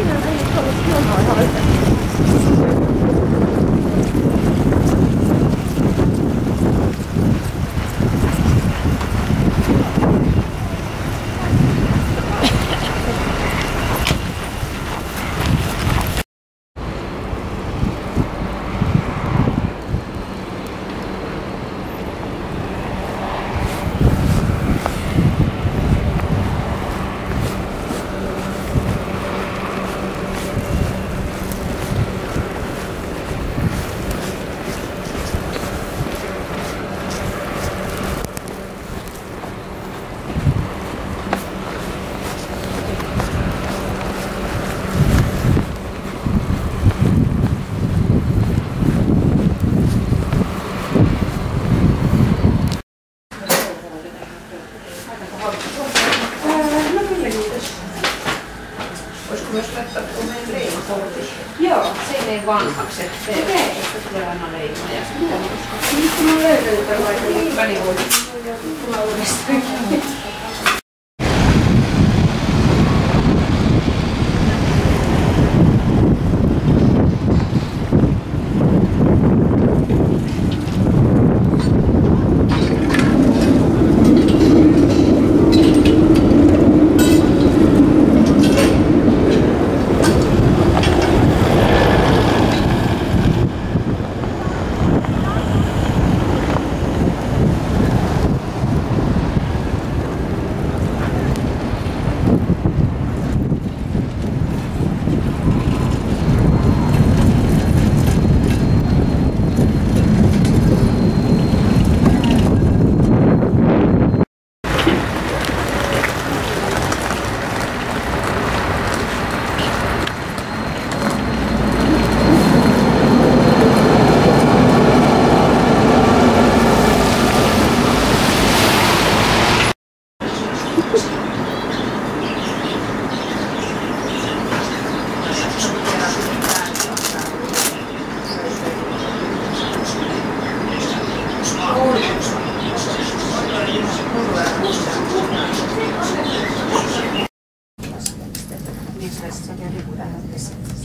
去年可以做别特好，特。Myös laittaa tuommoinen leima Joo, se ei mene vanhaksi. Se ei mene, koska tulee aina leima. Ja sitten on usko. Nyt kun mä löydän, että laitan, niin voi tulla uudestaan.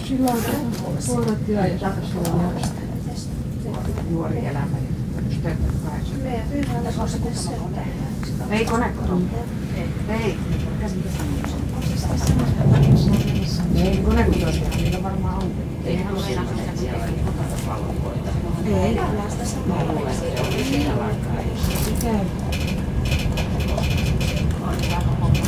Silloin puolet työ ja Nuori elämä. Ei kone kotona. Ei. Ei kone kotona. Niitä varmaan on. Ei hän ole enää siellä. Ei. Mä luulen, että se on siellä vaikka. Mitä? On aika